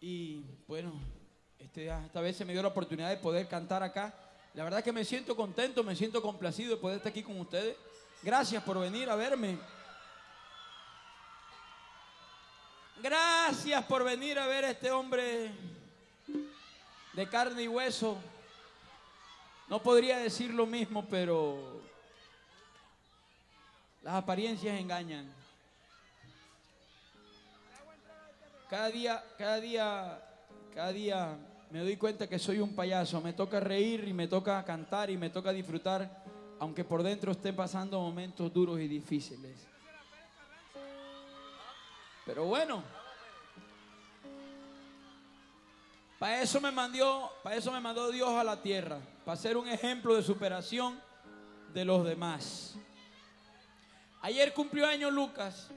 Y bueno, este, esta vez se me dio la oportunidad de poder cantar acá. La verdad que me siento contento, me siento complacido de poder estar aquí con ustedes. Gracias por venir a verme. Gracias por venir a ver a este hombre de carne y hueso. No podría decir lo mismo, pero las apariencias engañan. Cada día, cada día, cada día me doy cuenta que soy un payaso. Me toca reír y me toca cantar y me toca disfrutar, aunque por dentro estén pasando momentos duros y difíciles. Pero bueno, para eso me mandó, para eso me mandó Dios a la tierra, para ser un ejemplo de superación de los demás. Ayer cumplió año Lucas.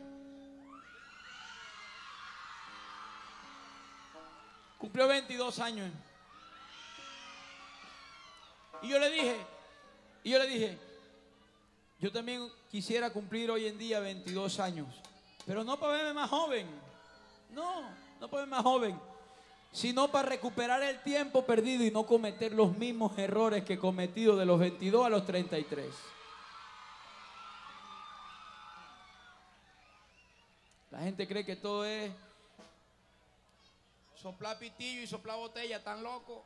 Cumplió 22 años. Y yo le dije, y yo le dije, yo también quisiera cumplir hoy en día 22 años, pero no para verme más joven. No, no para verme más joven, sino para recuperar el tiempo perdido y no cometer los mismos errores que he cometido de los 22 a los 33. La gente cree que todo es soplar pitillo y soplar botella, tan loco.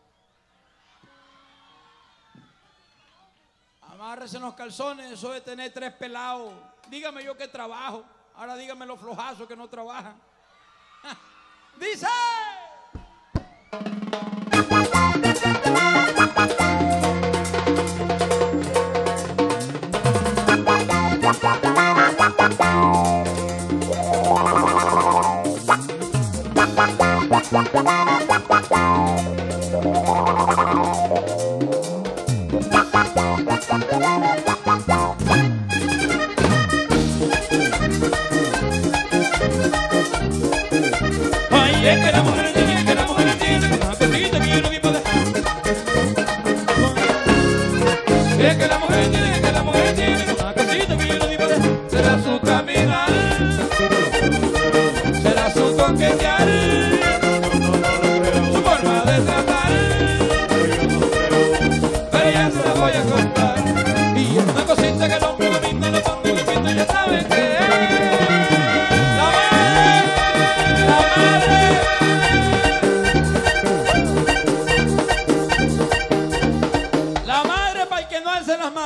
Amárrese los calzones, eso de tener tres pelados. Dígame yo que trabajo. Ahora dígame los flojazos que no trabajan. Dice. Ay, es que la mujer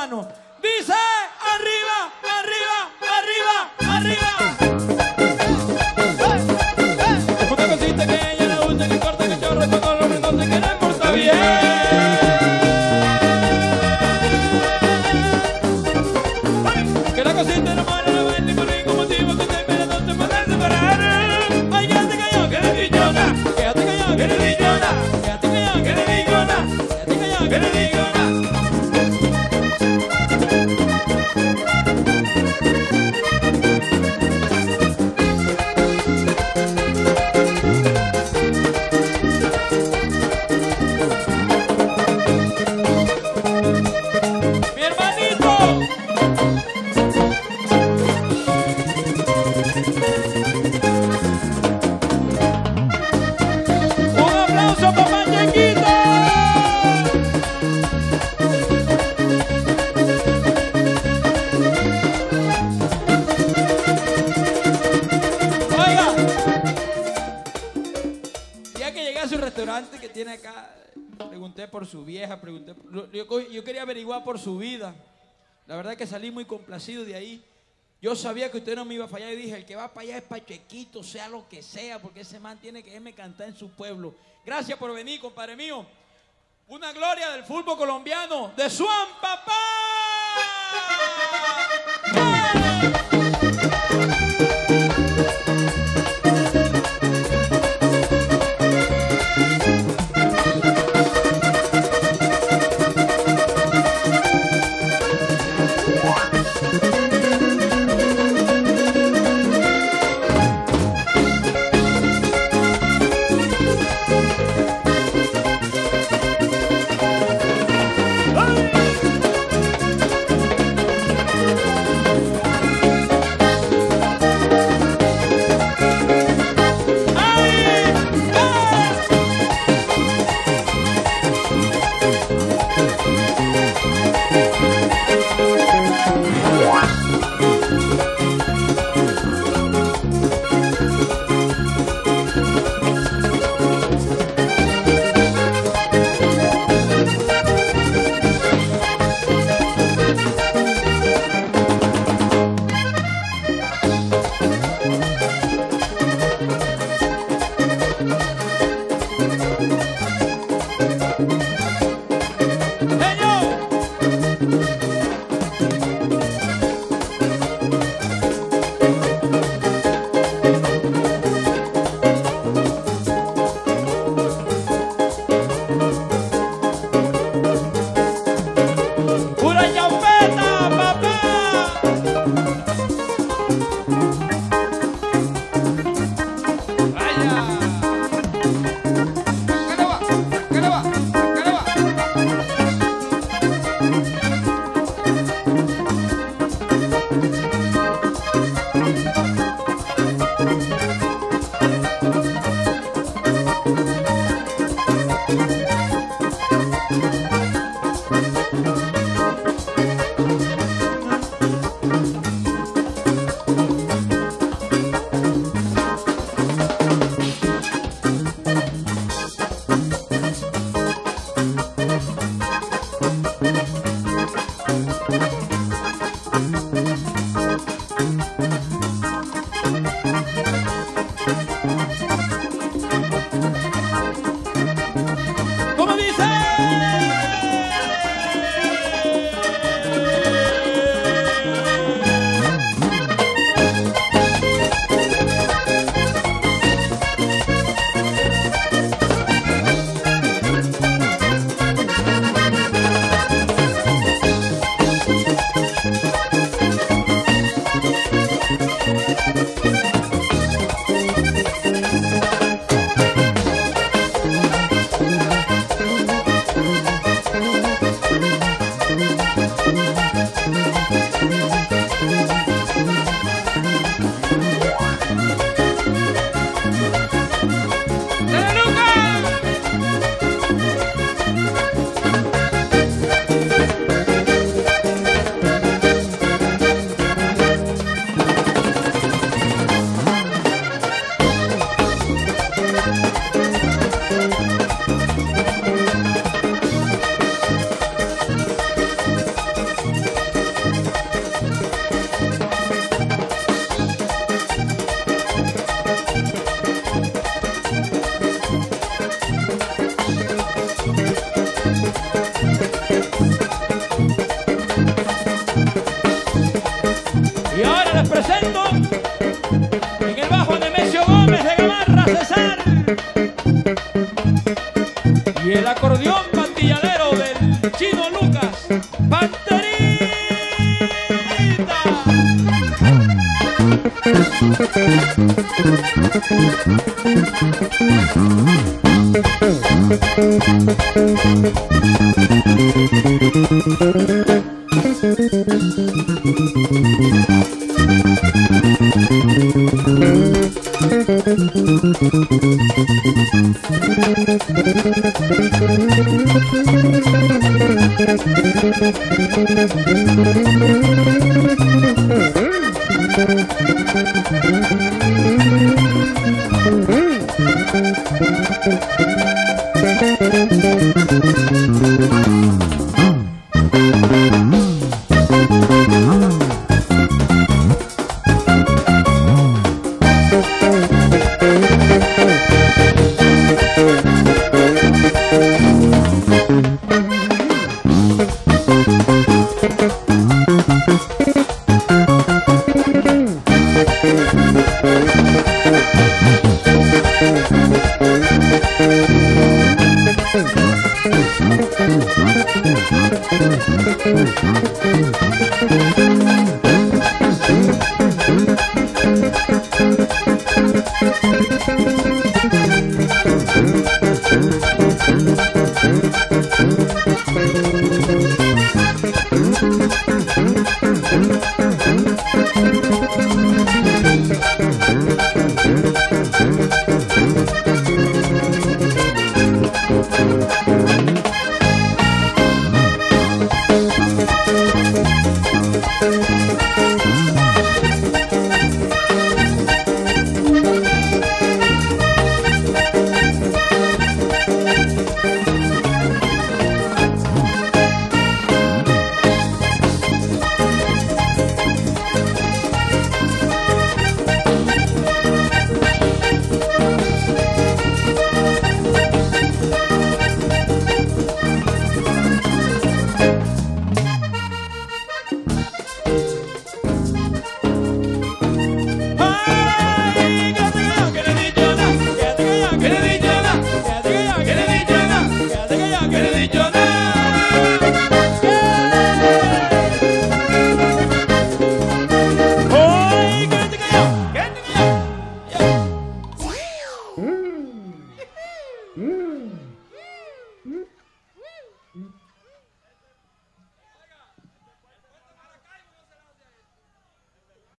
Dice arriba, arriba, arriba, arriba. Bien. Que la cosita su vieja, pregunté, yo, quería averiguar por su vida. La verdad que salí muy complacido de ahí. Yo sabía que usted no me iba a fallar y dije, el que va para allá es Pachequito, sea lo que sea, porque ese man tiene que irme cantar en su pueblo. Gracias por venir, compadre mío. Una gloria del fútbol colombiano, de Suan Papá. Ay,